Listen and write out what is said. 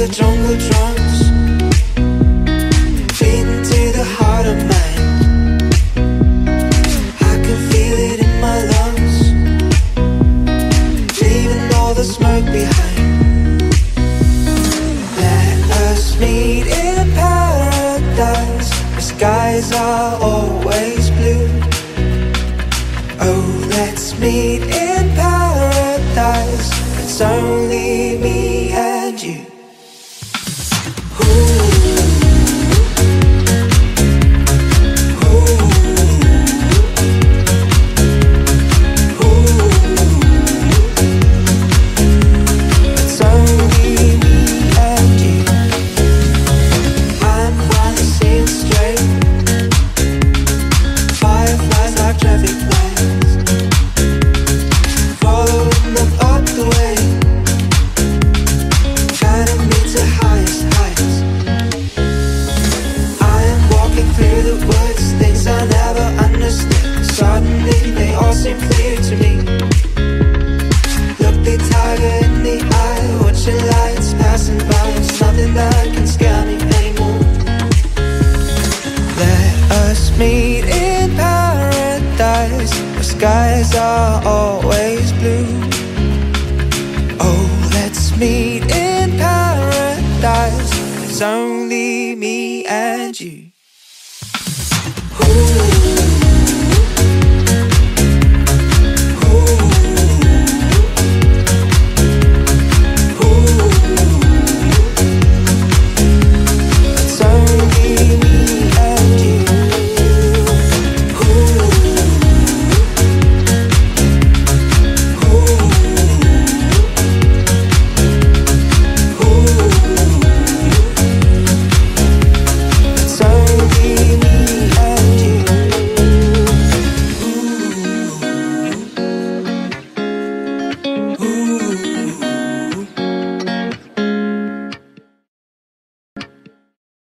the jungle drums. Beating to the heart of mine. I can feel it in my lungs. Leaving all the smoke behind. Let us meet in paradise. The skies are always blue. Oh, let's meet in paradise. It's only me and you meet in paradise. Where skies are always blue. Oh, let's meet in paradise. It's only me and you.